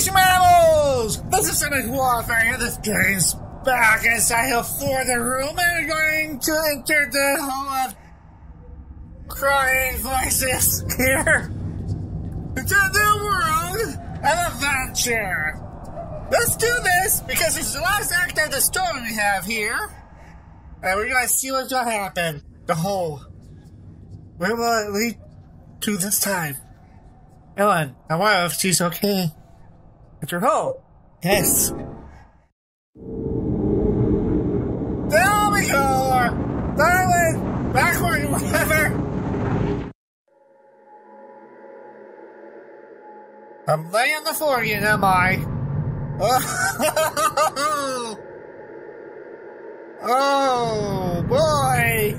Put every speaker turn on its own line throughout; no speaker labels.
Schmabbles! This is Sunblaze Wildfire, and this game's back inside for the room, and we're going to enter the home of crying voices here. A new world of adventure. Let's do this, because it's the last act of the story we have here. And we're gonna see what's gonna happen. The hole. Where will it lead to this time? Eileen, I wonder if she's okay. It's your hole. Yes. There we go! Darling! Backward, whatever! I'm laying the floor again, am I? Oh, oh boy!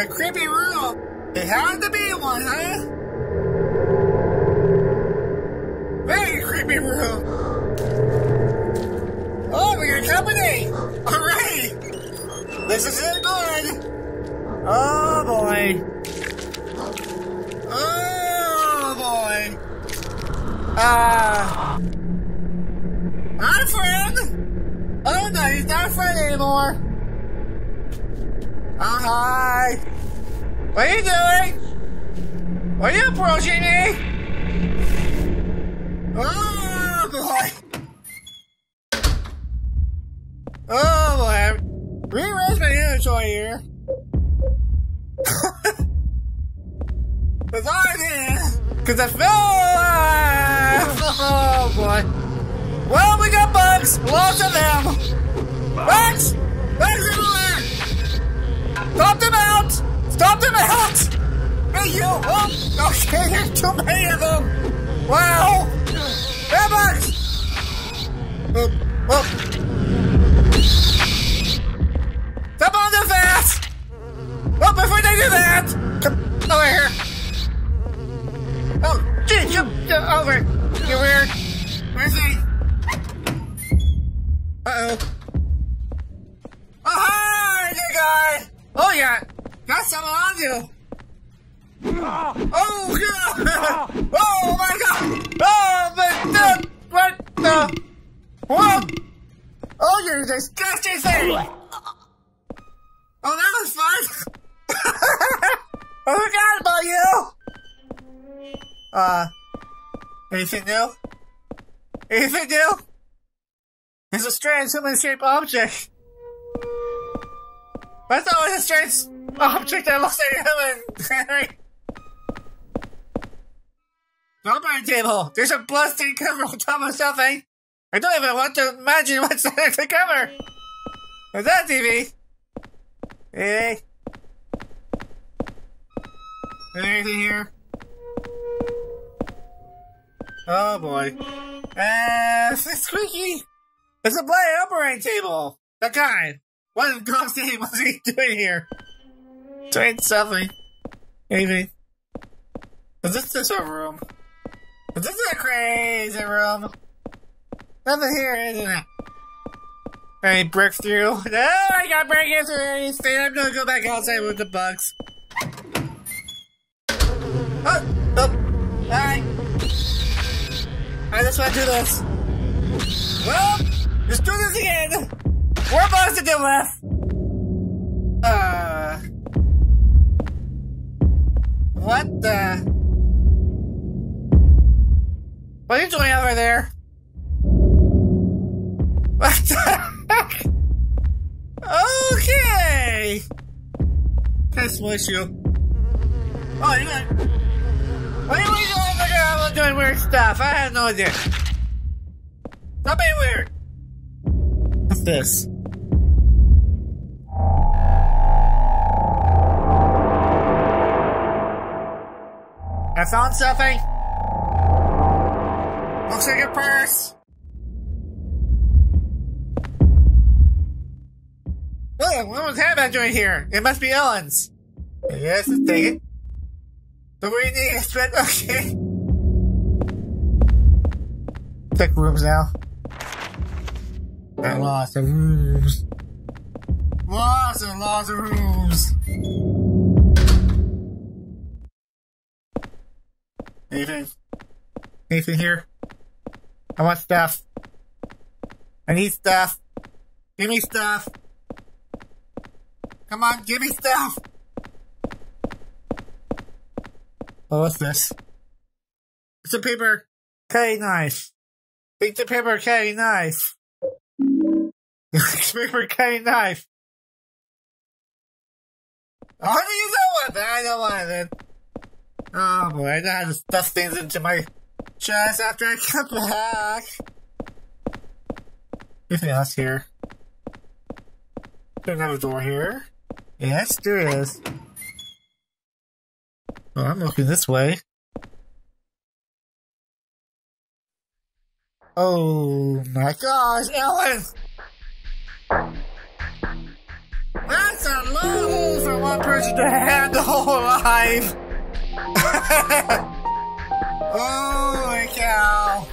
A creepy room! It had to be one, huh? This is good. Oh boy. Oh boy. Ah. Hi, friend. Oh no, he's not a friend anymore. Oh hi. What are you doing? Are you approaching me? Oh boy! Oh boy! Rearrange my inventory here. Cause I did. Cause I fell. Oh boy! Well, we got bugs. Lots of them. Bugs. Bugs everywhere. Stop them out. Stop them out. Hey you! Oh, okay, there's too many of them. Wow. Rabbit! Oh, oh. Stop on the fast! Oh, before they do that! Come over here! Oh, gee, jump, over! You're weird! Where's he? Uh-oh. Oh, hi, good guy! Oh, yeah! Got someone on you! Oh, God! Oh, my God! Oh, but the, what the, what? Oh, you're disgusting thing! Oh, that was fun! I forgot about you! Uh, anything new? Anything new? It's a strange human-shaped object. I thought it was a strange object that looks like a human, Henry. Operating table. There's a bloodstained cover on top of something. I don't even want to imagine what's on the cover. Is that TV? Hey. Anything here? Oh boy. Uh, it's squeaky. It's a blind operating table. The kind. What in God's name was he doing here? Doing something. Maybe. Is this just a room? Is this a crazy room? Nothing here, isn't it? Any break through? No, I got break through anything. I'm gonna go back outside with the bugs. Oh, alright. Just want to do this. Well, let's do this again. Bugs to deal with. Uh. What the? What are you doing over there? What the? Okay. Can smush you? Oh, you got. What are you doing over there? I'm doing weird stuff. I have no idea. Stop being weird. What's this? I found something. Looks like a purse. Oh, what was Hannah doing here? It must be Eileen's. Yes, let's take it. The need is. Okay. Pick rooms now. Got lots of rooms. Lots and lots of rooms. Anything? Anything here? I want stuff. I need stuff. Give me stuff. Come on, give me stuff. Oh, what's this? It's a paper cutting knife. Take the paper cutting knife. paper cutting knife. Oh, do you know what? I don't want it. Oh boy, I know how to stuff things into my chest after I come back. Anything else here? Another door here. Yes, there is. Oh, I'm looking this way. Oh my gosh, Eileen! That's a load for one person to have the handle alive! Holy cow!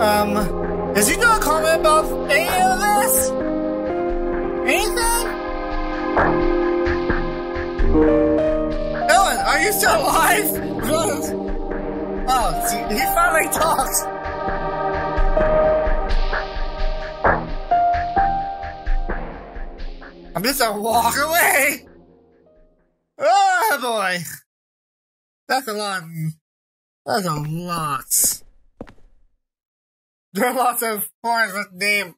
Um, is he gonna comment about any of this? Anything? Are you still alive? Oh, oh he finally talks! I'm just gonna walk away! Oh boy! That's a lot. That's a lot. There are lots of foreigners with name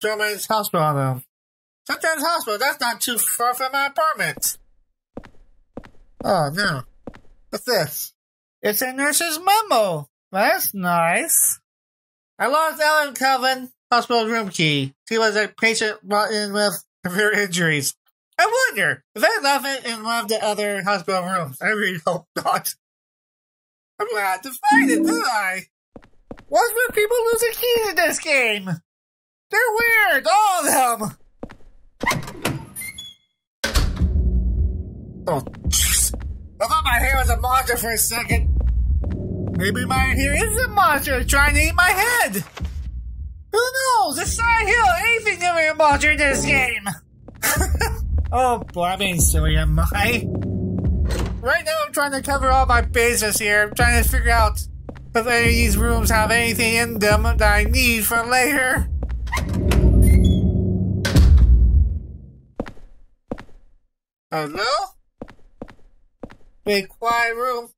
Jerome's hospital though. Sometimes hospital, that's not too far from my apartment. Oh no. What's this? It's a nurse's memo. That's nice. I lost Eileen Galvin hospital room key. She was a patient brought in with severe injuries. I wonder if I left it in one of the other hospital rooms. I really hope not. I'm glad to find it, did I? What's with people losing keys in this game? They're weird, all of them. Oh. I thought my hair was a monster for a second. Maybe my hair is a monster trying to eat my head. Who knows? A Silent Hill, anything can be a monster in this game. Oh boy, I'm being silly, am I? Right now I'm trying to cover all my bases here. I'm trying to figure out if any of these rooms have anything in them that I need for later. Hello? Quiet room.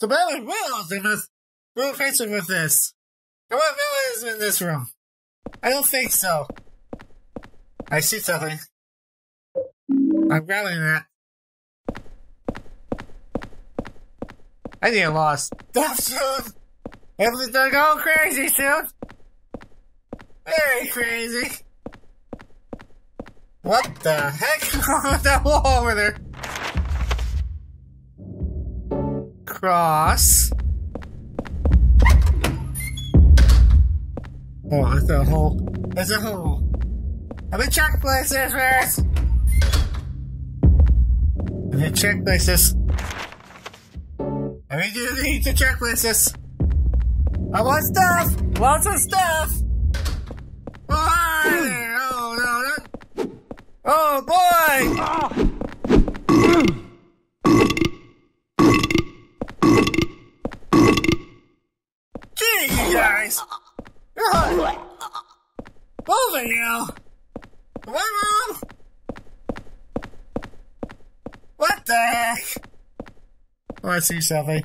So better realize they must move facing with this. And what villain is in this room? I don't think so. I see something. I'm grabbing that. I need a lost stuff soon. Everything's gonna go crazy soon. Very crazy. What the heck that wall over there? Cross. Oh, it's a hole. It's a hole. I've been check places first. And then check places. I mean, you need to check places. I want stuff! Lots of stuff! Oh! Oh, no, that... Oh, boy! Gee, you guys! God. Both of you! What, Mom? What the heck? Oh, I see something.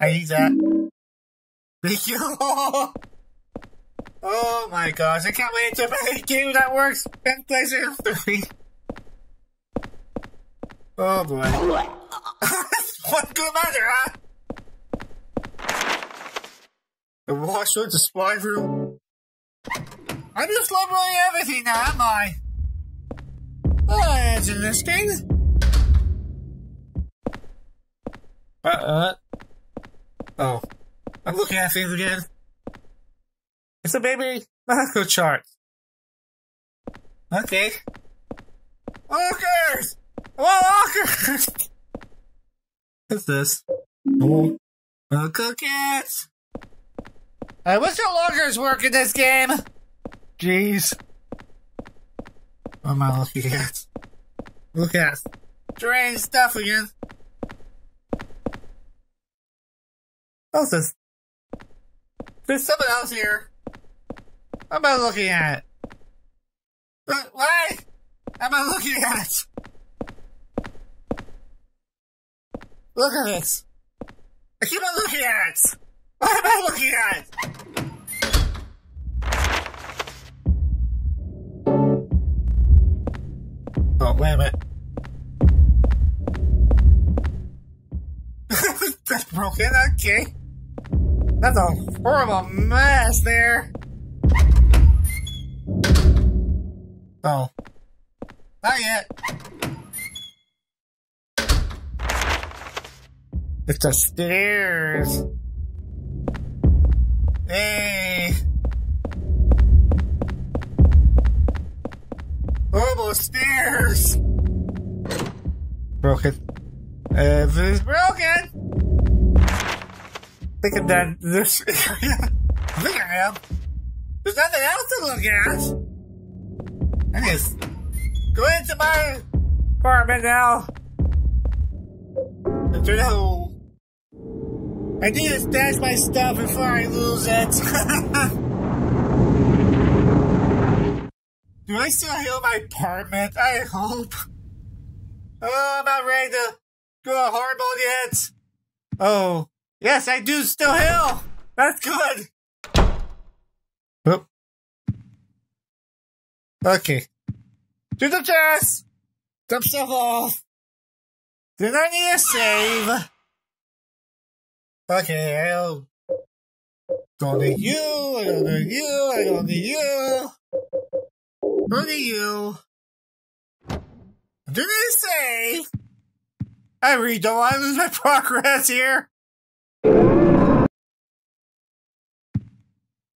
I need that. Thank you. Oh my gosh, I can't wait to play a game that works in PlayStation 3. Oh boy. One good mother, huh? The washroom, the supply room. I'm just leveling everything now, am I? Oh, that's interesting. Uh-uh. Oh. I'm looking at things again. It's a baby macro chart. Okay. Lockers! Oh, lockers! What's this? Oh. Uh, cookies! Uh, I wish your lockers work in this game! Jeez. What am I looking at? Look at strange stuff again. What's this? There's something else here. What am I looking at? Uh, what? Why am I looking at it? Look at this. I keep on looking at it. What am I looking at? Oh, wait a minute. That's broken, okay. That's a horrible mess there. Oh. Not yet. It's the stairs. Eh. Hey. Horrible stairs. Broken. Everything's broken. Thinking that this area. I think I am. There's nothing else to look at. I just go into my apartment now. The hole. I need to stash my stuff before I lose it. Do I still heal my apartment? I hope. Oh, I'm not ready to go mode yet. Oh, yes, I do still heal. That's good. Oop. Okay. Do the chest. Dump stuff off. Did I need a save? Okay, I'll go to you, I go to you, I go to you. Go to you. Did I say? I really don't want to lose my progress here. That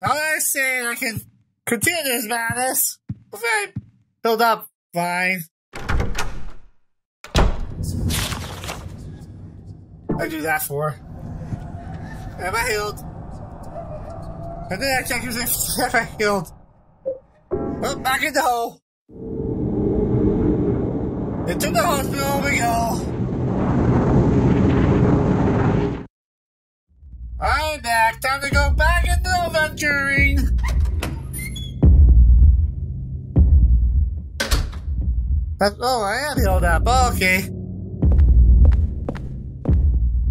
I say I can continue this madness, if I build up, fine. I do that for. Am I healed? And then I check if am I healed. Oh, back in the hole. Into the hospital we go. I'm back. Time to go back into adventuring. Oh, I am healed up. Okay.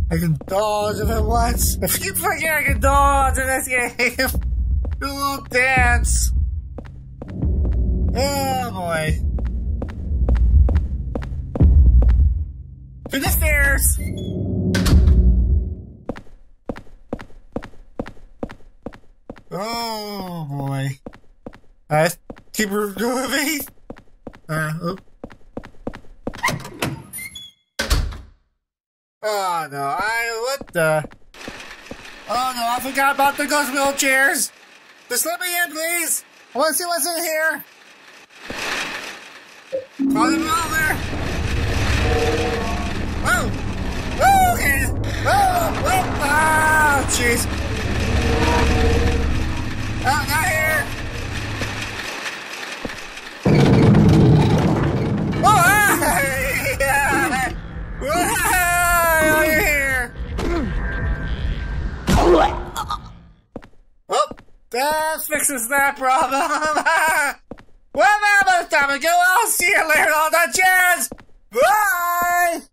I can dodge if I want. I keep forgetting I can dodge in this game. Do a little dance. Oh boy. To the stairs. Oh boy. I keep moving. Uh, oops. Oh no, I what the Oh no, I forgot about the ghost wheelchairs! Just let me in, please! I wanna see what's in here! Call them over! Whoa! Whoa, okay! Whoa! Oh, jeez! Oh, here! Oh, fixes that problem. well, time to go. I'll see you later on the chance. Bye!